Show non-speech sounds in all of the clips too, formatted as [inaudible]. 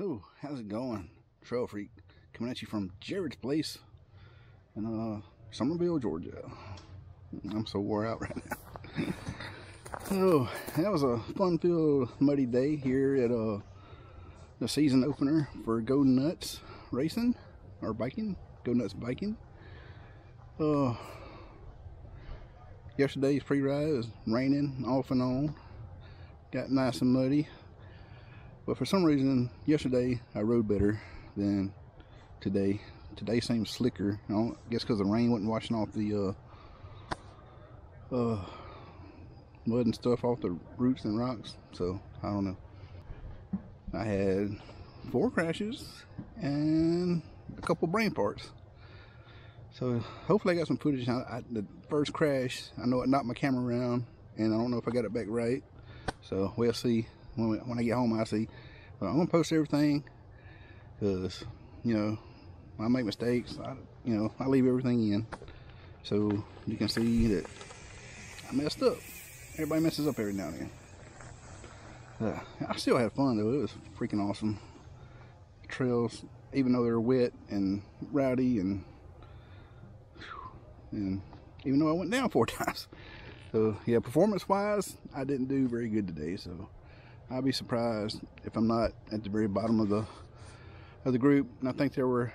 Oh, how's it going? Trail Freek coming at you from Jarrod's place in uh, Summerville, Georgia. I'm so wore out right now. [laughs] oh, that was a fun-filled muddy day here at uh, the season opener for Go Nuts Racing or biking. Go Nuts Biking. Uh, yesterday's pre-ride was raining off and on. Got nice and muddy. But for some reason, yesterday I rode better than today. Today seems slicker. I guess because the rain wasn't washing off the uh, uh, mud and stuff off the roots and rocks. So I don't know. I had four crashes and a couple brain parts. So hopefully I got some footage. I, I, the first crash, I know it knocked my camera around and I don't know if I got it back right. So we'll see when, we, when I get home, I see. But I'm gonna post everything because you know I make mistakes. I, you know I leave everything in, so you can see that I messed up. Everybody messes up every now and then. Uh, I still had fun though. It was freaking awesome. Trails, even though they're wet and rowdy, and and even though I went down four [laughs] times. So yeah, performance-wise, I didn't do very good today. So I'll be surprised if I'm not at the very bottom of the of the group. And I think there were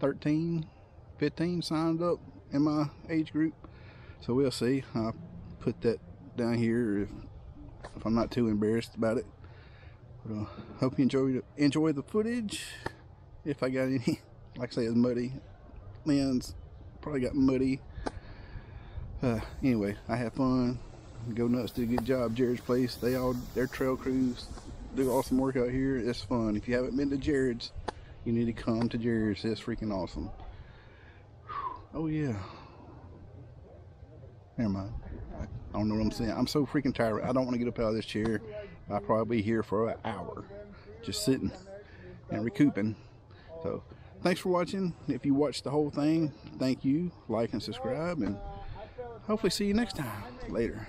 13, 15 signed up in my age group. So we'll see. I'll put that down here if, if I'm not too embarrassed about it. But, uh, hope you enjoy enjoy the footage. If I got any, [laughs] like I say, it's muddy. Lens probably got muddy. Uh, anyway, I had fun. Go Nuts did a good job. Jarrod's place. They all their trail crews do awesome work out here. It's fun. If you haven't been to Jarrod's, you need to come to Jarrod's. It's freaking awesome. Oh yeah. Never mind. I don't know what I'm saying. I'm so freaking tired. I don't want to get up out of this chair. I'll probably be here for an hour, just sitting and recouping. So, thanks for watching. If you watched the whole thing, thank you. Like and subscribe, and hopefully see you next time. Later.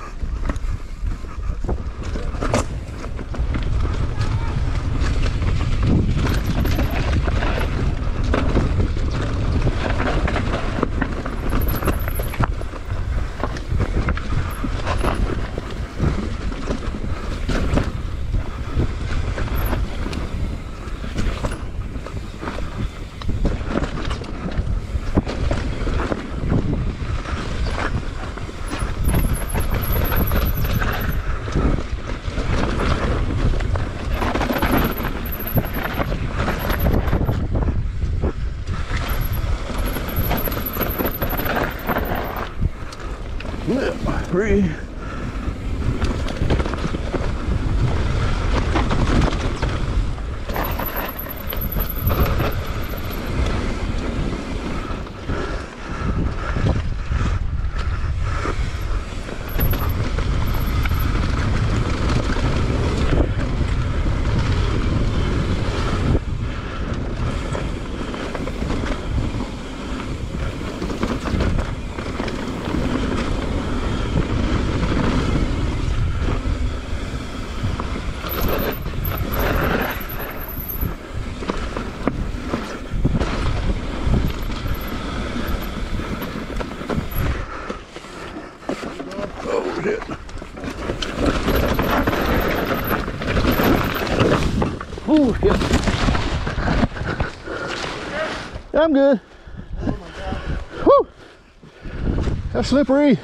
free. Yeah. I'm good. Oh my God. Whew. That's slippery.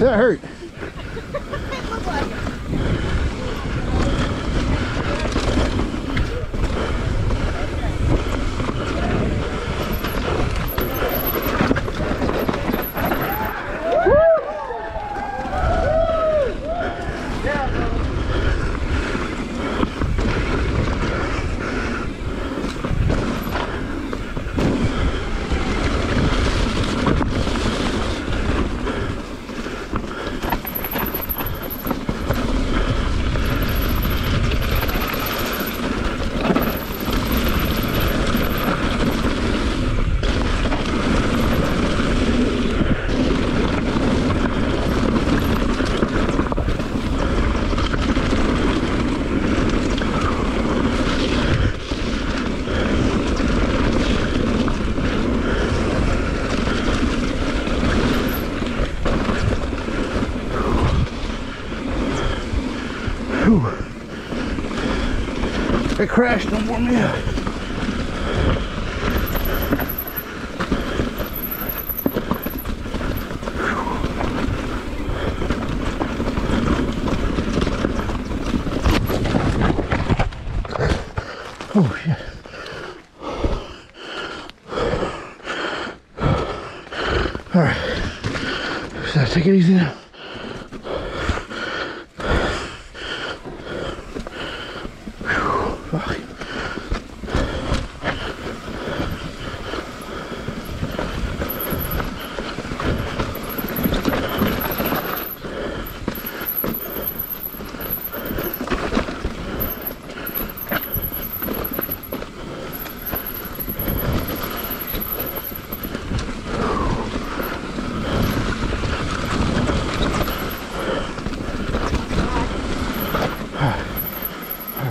That hurt. They crashed them for me. So take it easy now.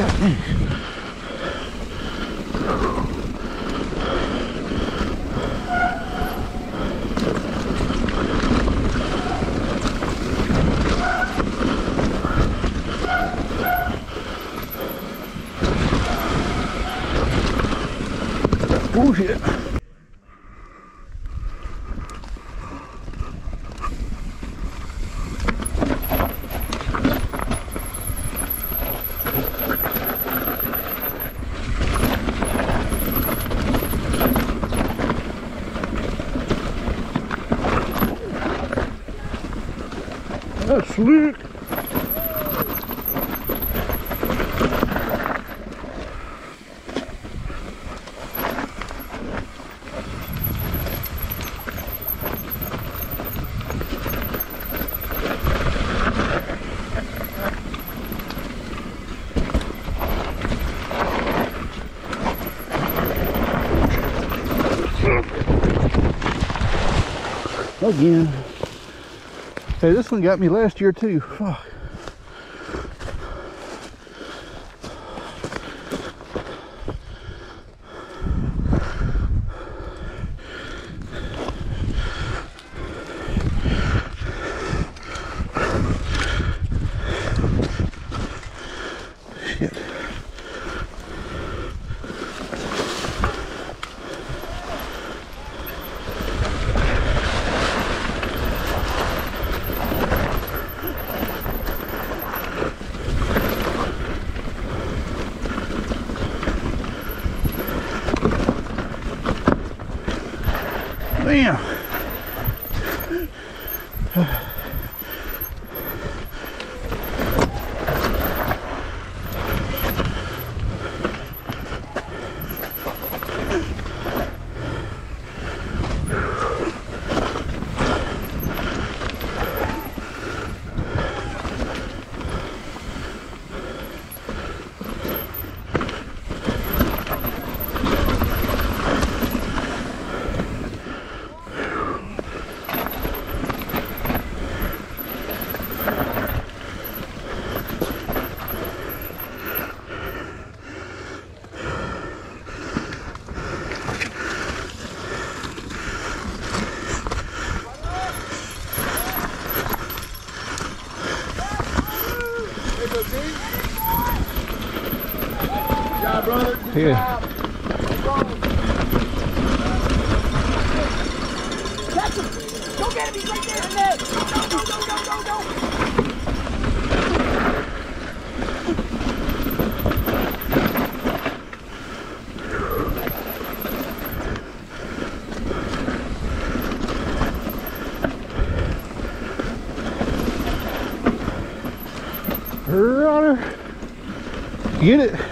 Shit. шашлык. Again. Hey, this one got me last year too. Fuck. Damn. Him! Go get him! He's right there in there! Go, go! Runner. Get it.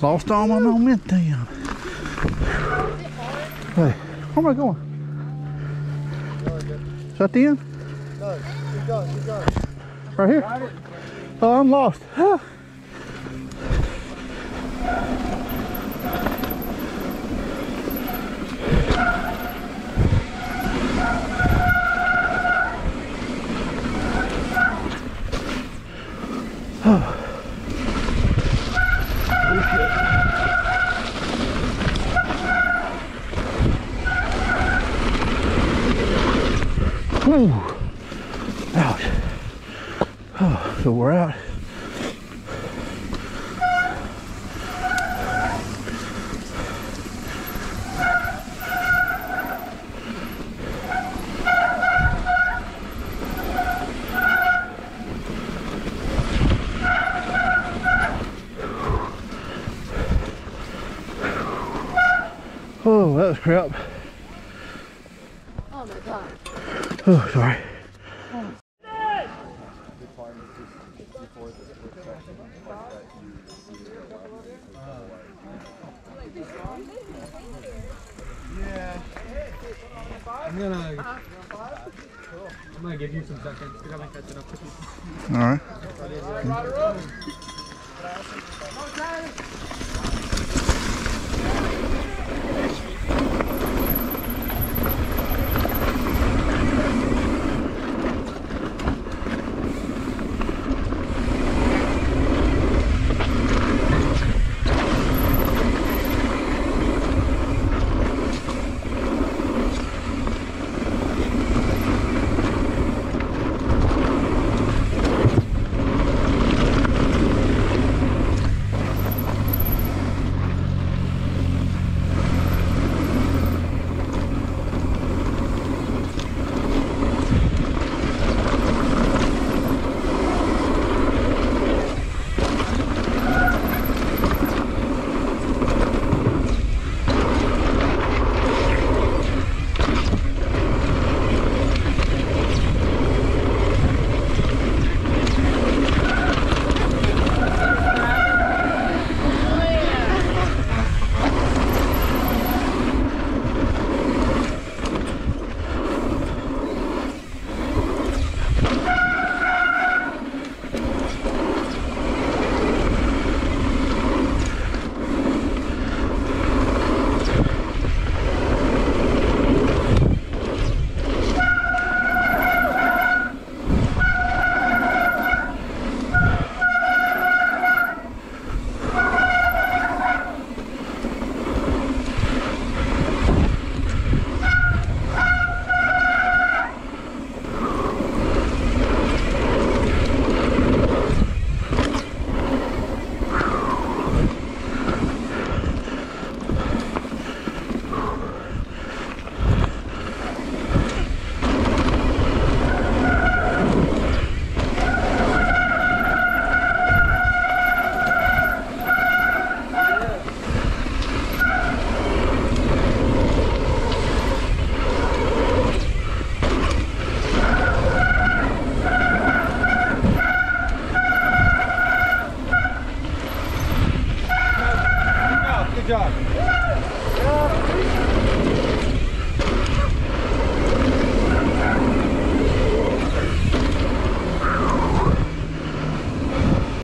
Lost all my momentum. Hey, where am I going? Is that the end? No, keep going, keep going. Right here? Oh, I'm lost. [sighs] [laughs] Whew. Ouch. Oh, so we're out. Oh, that was crap. Oh my god. Oh, sorry. I'm gonna, I'm gonna give you some seconds because I'm up with you. All right.